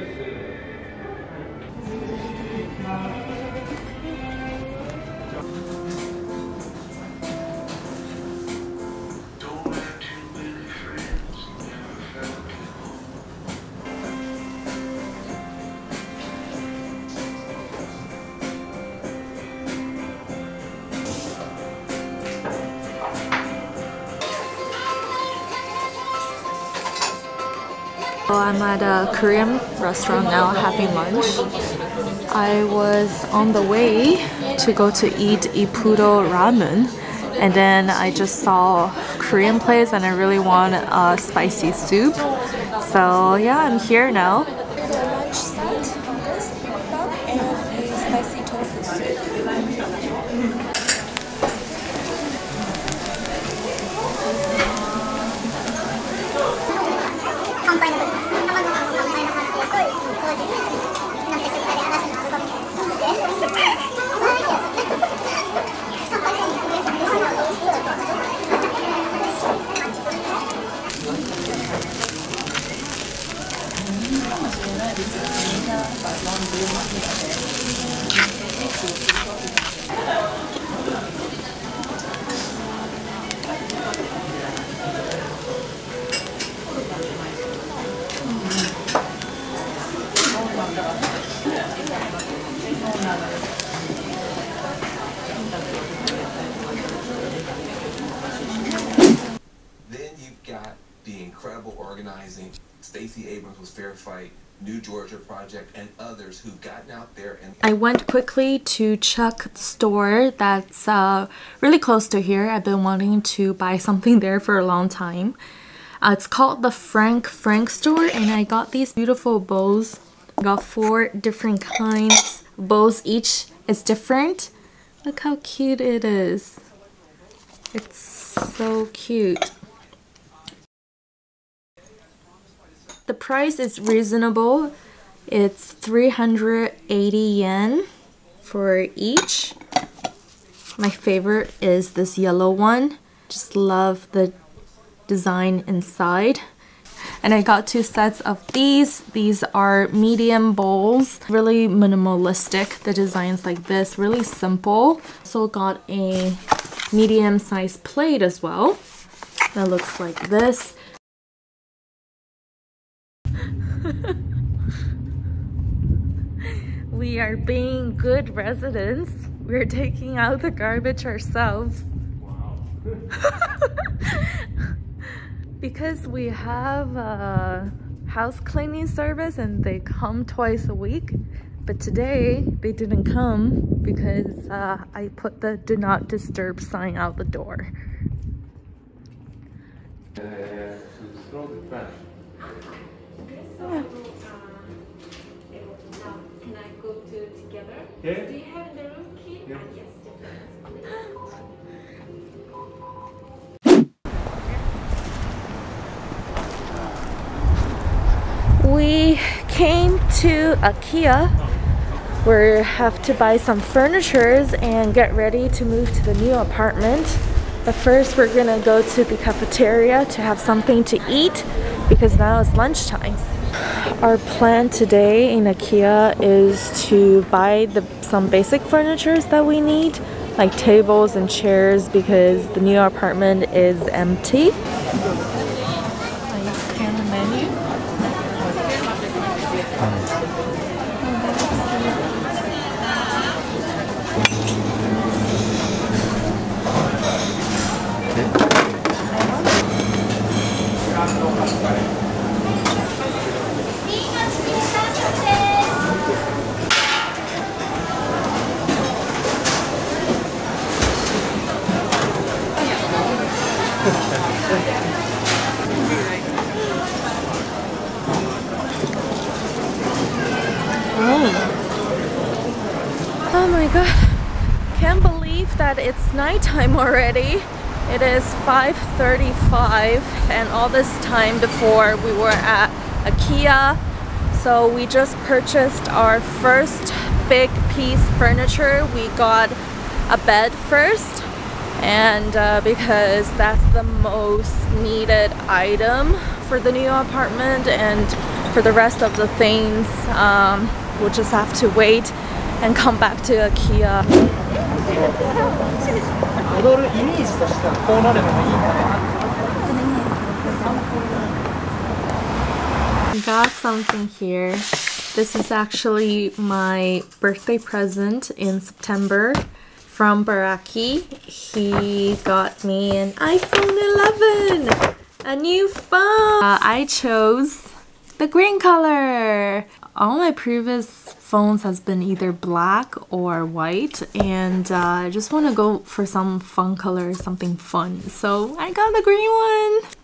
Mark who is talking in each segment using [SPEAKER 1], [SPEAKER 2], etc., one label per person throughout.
[SPEAKER 1] Amen. I'm at a Korean restaurant now having lunch. I was on the way to go to eat Ippudo ramen and then I just saw Korean place and I really want a spicy soup. So yeah, I'm here now.
[SPEAKER 2] lunch set, this bibimbap and a spicy tofu soup.
[SPEAKER 3] Then you've got the incredible organizing. Stacey Abrams was Fair Fight, New Georgia Project, and others who've gotten out there and
[SPEAKER 1] I went quickly to Chuck store that's uh, really close to here. I've been wanting to buy something there for a long time. Uh, it's called the Francfranc store and I got these beautiful bows. I got four different kinds bows. Each is different. Look how cute it is. It's so cute. The price is reasonable. It's 380 yen for each. My favorite is this yellow one. Just love the design inside. And I got two sets of these. These are medium bowls. Really minimalistic. The design's like this. Really simple. So got a medium sized plate as well. That looks like this. we are being good residents. We're taking out the garbage ourselves. Wow. because we have a house cleaning service and they come twice a week. But today they didn't come because uh, I put the do not disturb sign out the door.
[SPEAKER 4] to throw the
[SPEAKER 5] can I go to together?
[SPEAKER 4] Yeah.
[SPEAKER 5] Do you have the room key?
[SPEAKER 4] Yeah.
[SPEAKER 5] Ah, yes, definitely.
[SPEAKER 1] We came to IKEA. We have to buy some furnitures and get ready to move to the new apartment. But first we're gonna go to the cafeteria to have something to eat because now it's lunchtime. Our plan today in IKEA is to buy the, some basic furnitures that we need, like tables and chairs because the new apartment is empty. Scan. Oh my god. Can't believe that it's nighttime already. It is 5:35 and all this time before we were at IKEA. So we just purchased our first big piece furniture. We got a bed first and uh, because that's the most needed item for the new apartment and for the rest of the things um, we'll just have to wait and come back to IKEA. Got something here. This is actually my birthday present in September from Baraki. He got me an iPhone 11, a new phone. Uh, I chose the green color. All my previous phones has been either black or white and uh, I just want to go for some fun color, something fun. So I got the green one.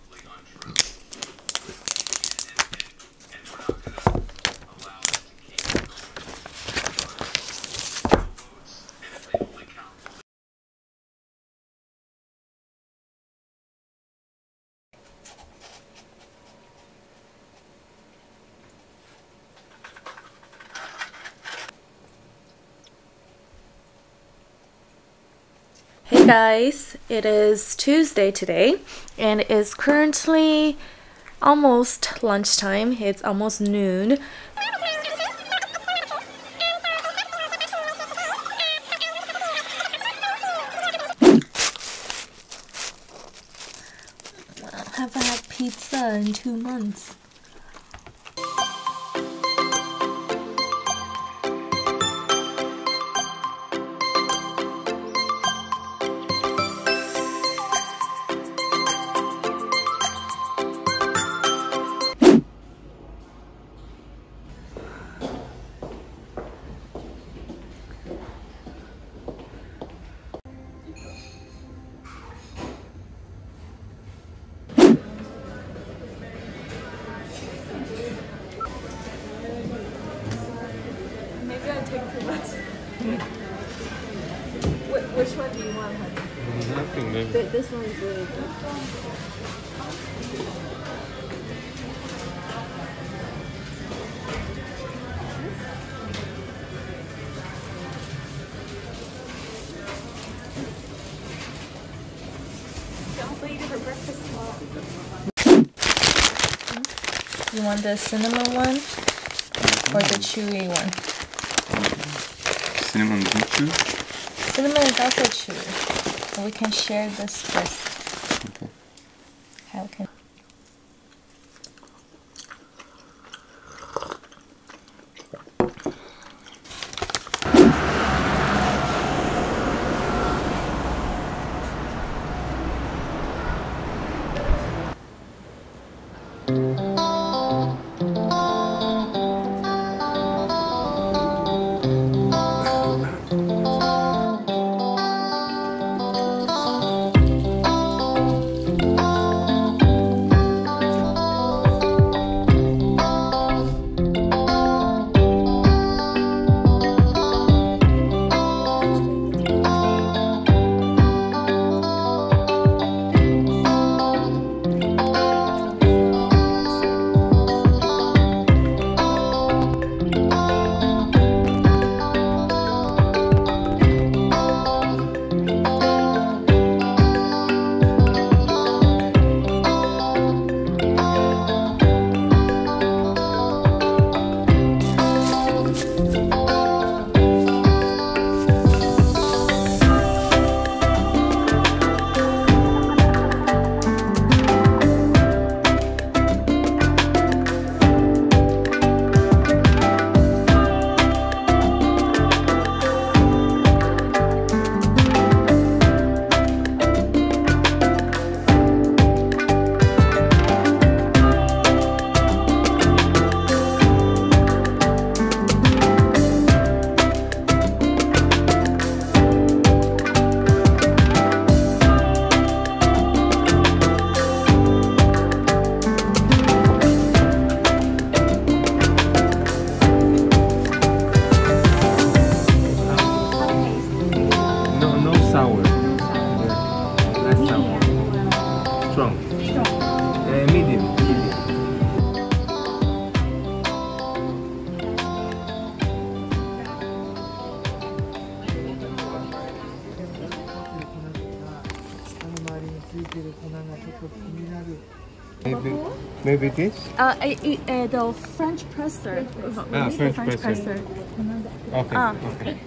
[SPEAKER 1] Guys, it is Tuesday today and it is currently almost lunchtime. It's almost noon. I haven't had pizza in two months. You want the cinnamon one or the chewy one?
[SPEAKER 4] Cinnamon bee
[SPEAKER 1] Cinnamon is also chewy. We can share this first. Maybe,
[SPEAKER 4] maybe this?
[SPEAKER 1] Uh, it, it, uh, the French presser.
[SPEAKER 4] Ah,
[SPEAKER 1] French,
[SPEAKER 4] French presser. presser. Okay,
[SPEAKER 1] ah.
[SPEAKER 4] okay.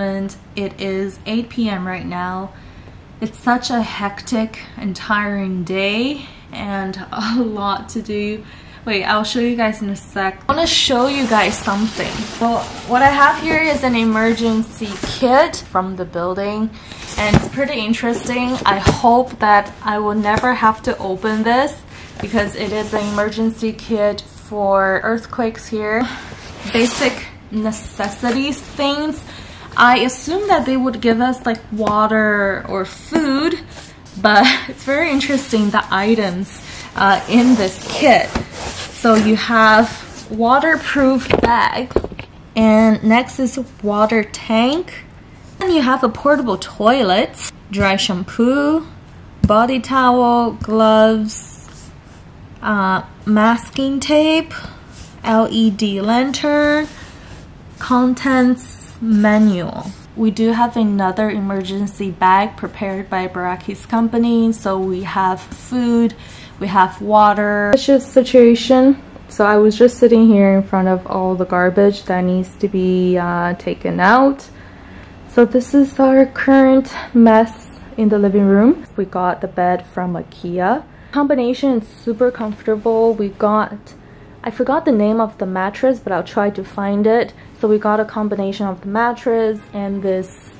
[SPEAKER 1] It is 8 p.m. right now. It's such a hectic and tiring day and a lot to do. Wait, I'll show you guys in a sec. I want to show you guys something. Well, what I have here is an emergency kit from the building and it's pretty interesting. I hope that I will never have to open this because it is an emergency kit for earthquakes here. Basic necessities things. I assume that they would give us like water or food, but it's very interesting the items uh, in this kit. So you have waterproof bag and next is water tank. And you have a portable toilet, dry shampoo, body towel, gloves, uh, masking tape, LED lantern, contents manual. We do have another emergency bag prepared by Baraki's company. So we have food, we have water. It's just situation. So I was just sitting here in front of all the garbage that needs to be uh, taken out. So this is our current mess in the living room. We got the bed from IKEA. Combination is super comfortable. We got I forgot the name of the mattress, but I'll try to find it. So we got a combination of the mattress and this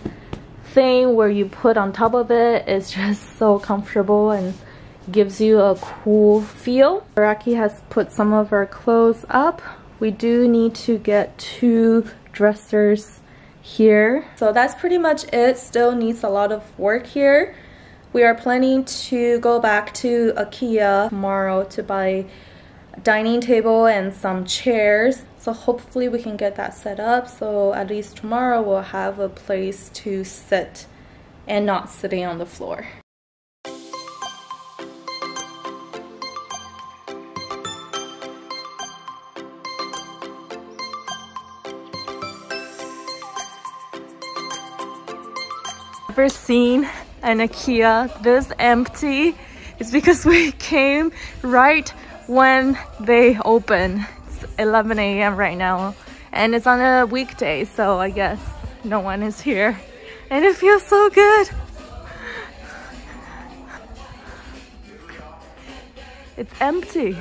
[SPEAKER 1] thing where you put on top of it. It's just so comfortable and gives you a cool feel. Baraki has put some of our clothes up. We do need to get two dressers here. So that's pretty much it. Still needs a lot of work here. We are planning to go back to IKEA tomorrow to buy dining table and some chairs. So hopefully we can get that set up. So at least tomorrow we'll have a place to sit and not sitting on the floor. Ever seen an IKEA this empty? It's because we came right when they open. It's 11 a.m. right now and it's on a weekday so I guess no one is here And it feels so good. It's empty.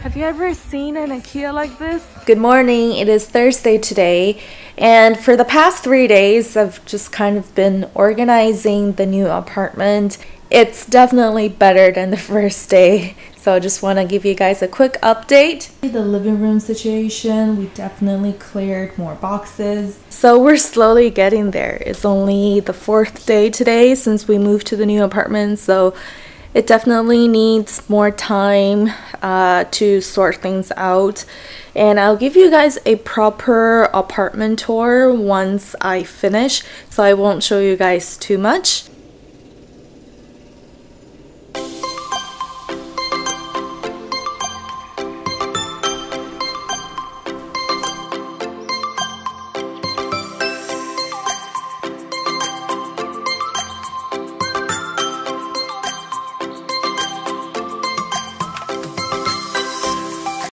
[SPEAKER 1] Have you ever seen an IKEA like this? Good morning. It is Thursday today. And for the past three days, I've just kind of been organizing the new apartment. It's definitely better than the first day. So I just want to give you guys a quick update. The living room situation, we definitely cleared more boxes. So we're slowly getting there. It's only the fourth day today since we moved to the new apartment. So it definitely needs more time uh, to sort things out and I'll give you guys a proper apartment tour once I finish so I won't show you guys too much